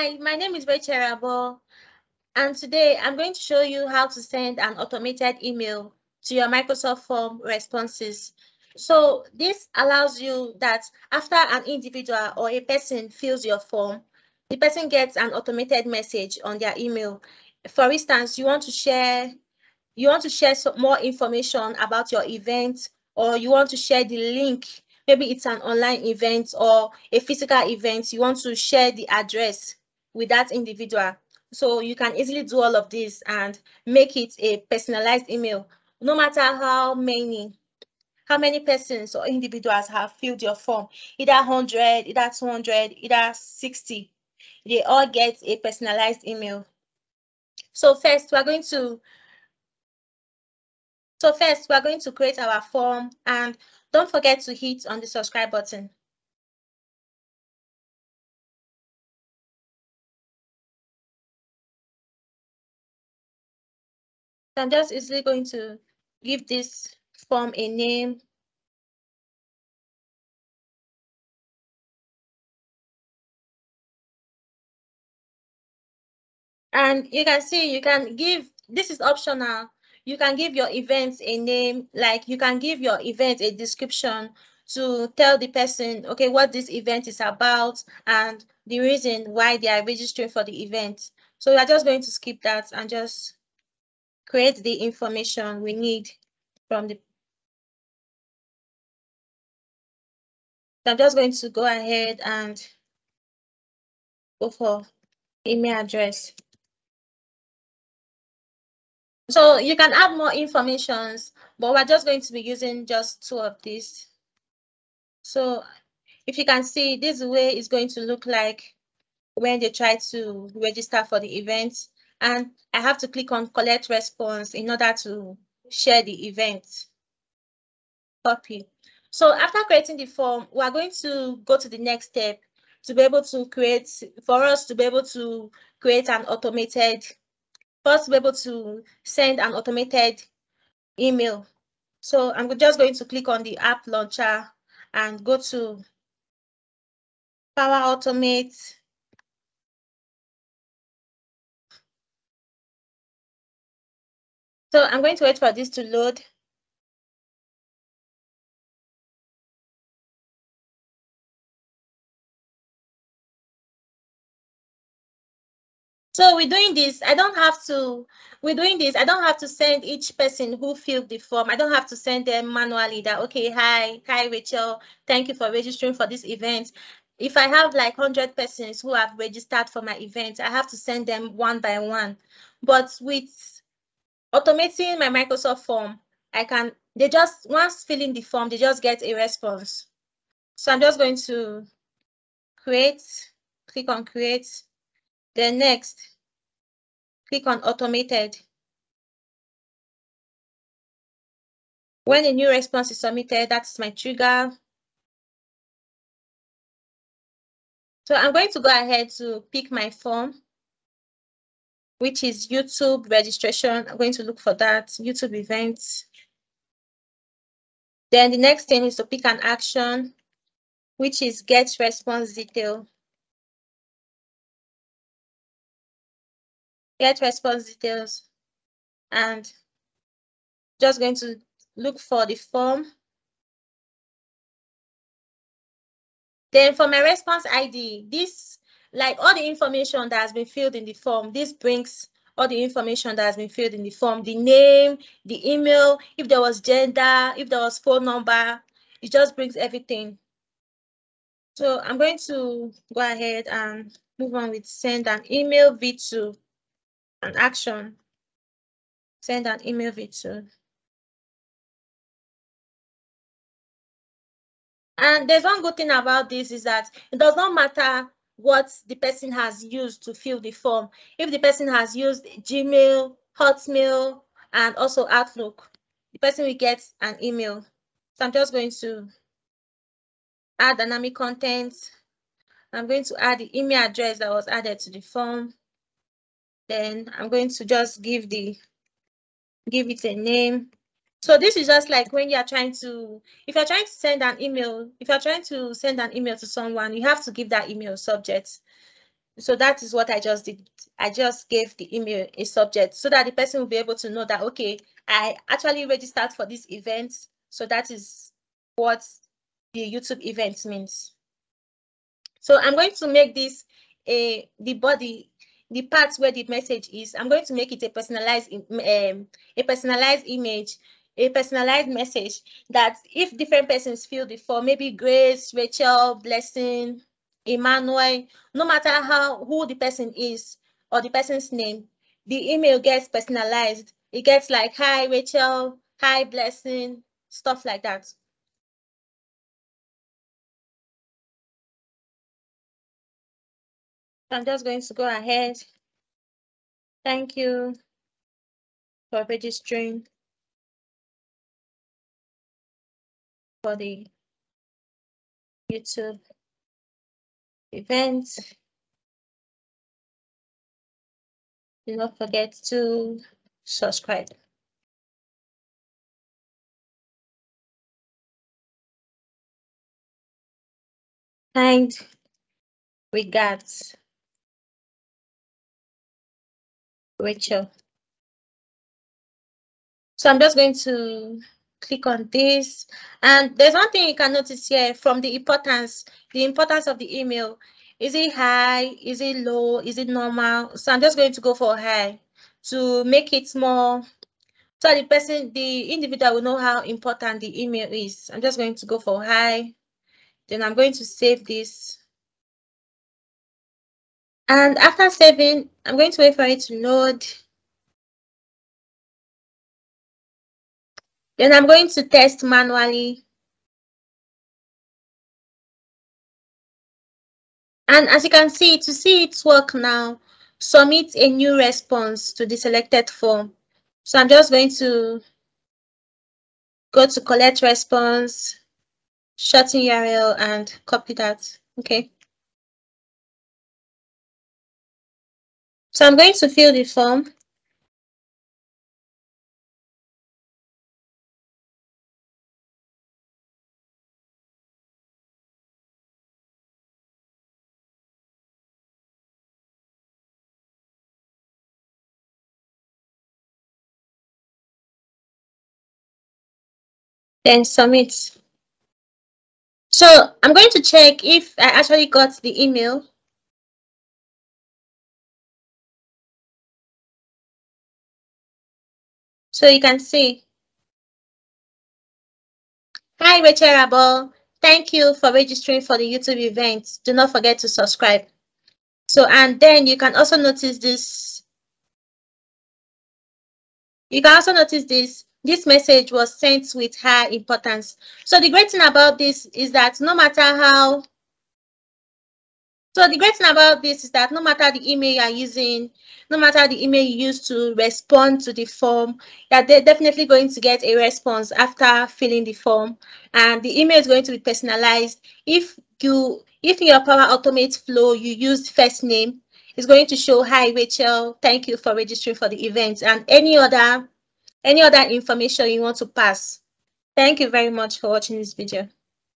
Hi, my name is Rachel Irabor, and today I'm going to show you how to send an automated email to your Microsoft Form responses. So this allows you that after an individual or a person fills your form, the person gets an automated message on their email. For instance, you want to share you want to share some more information about your event or you want to share the link maybe it's an online event or a physical event you want to share the address with that individual. So you can easily do all of this and make it a personalized email no matter how many how many persons or individuals have filled your form. Either 100 either 200 either 60 they all get a personalized email. So first we're going to so first, we're going to create our form. And don't forget to hit on the subscribe button. I'm just easily going to give this form a name. And you can see you can give, this is optional you can give your events a name, like you can give your event a description to tell the person, okay, what this event is about and the reason why they are registering for the event. So we are just going to skip that and just create the information we need from the. I'm just going to go ahead and go for email address. So you can add more informations, but we're just going to be using just two of these. So if you can see, this way is going to look like when they try to register for the event. And I have to click on collect response in order to share the event. Copy. So after creating the form, we're going to go to the next step to be able to create, for us to be able to create an automated first be able to send an automated email. So I'm just going to click on the app launcher and go to Power Automate. So I'm going to wait for this to load. So we're doing this. I don't have to, we're doing this. I don't have to send each person who filled the form. I don't have to send them manually that, okay, hi, hi, Rachel. Thank you for registering for this event. If I have like 100 persons who have registered for my event, I have to send them one by one. But with automating my Microsoft form, I can, they just, once filling the form, they just get a response. So I'm just going to create, click on create, then next, click on automated. When a new response is submitted, that's my trigger. So I'm going to go ahead to pick my form, which is YouTube registration. I'm going to look for that, YouTube events. Then the next thing is to pick an action, which is get response detail. get response details and just going to look for the form. Then for my response ID, this, like all the information that has been filled in the form, this brings all the information that has been filled in the form, the name, the email, if there was gender, if there was phone number, it just brings everything. So I'm going to go ahead and move on with send an email v2 an action, send an email v2. And there's one good thing about this is that it does not matter what the person has used to fill the form. If the person has used Gmail, Hotmail, and also Outlook, the person will get an email. So I'm just going to add dynamic content. I'm going to add the email address that was added to the form. Then I'm going to just give the give it a name. So this is just like when you're trying to, if you're trying to send an email, if you're trying to send an email to someone, you have to give that email subject. So that is what I just did. I just gave the email a subject so that the person will be able to know that, okay, I actually registered for this event. So that is what the YouTube event means. So I'm going to make this a the body, the part where the message is. I'm going to make it a personalized um, a personalized image, a personalized message that if different persons fill the form, maybe Grace, Rachel, Blessing, Emmanuel, no matter how who the person is or the person's name, the email gets personalized. It gets like, hi, Rachel, hi, Blessing, stuff like that. I'm just going to go ahead. Thank you for registering for the YouTube event. Do not forget to subscribe. Kind regards. Rachel. So I'm just going to click on this. And there's one thing you can notice here from the importance, the importance of the email. Is it high? Is it low? Is it normal? So I'm just going to go for high to make it more, so the person, the individual will know how important the email is. I'm just going to go for high. Then I'm going to save this. And after saving, I'm going to wait for it to load. Then I'm going to test manually. And as you can see, to see it work now, submit a new response to the selected form. So I'm just going to go to collect response, shorten URL and copy that. Okay. So I'm going to fill the form. Then submit. So I'm going to check if I actually got the email. So you can see. Hi, Rachel Irabor. Thank you for registering for the YouTube event. Do not forget to subscribe. So, and then you can also notice this. You can also notice this. This message was sent with high importance. So the great thing about this is that no matter how so the great thing about this is that no matter the email you are using, no matter the email you use to respond to the form, you're definitely going to get a response after filling the form. And the email is going to be personalized. If you if in your Power Automate flow you use first name, it's going to show, hi Rachel, thank you for registering for the event and any other any other information you want to pass. Thank you very much for watching this video.